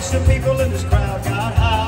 Some people in this crowd got high.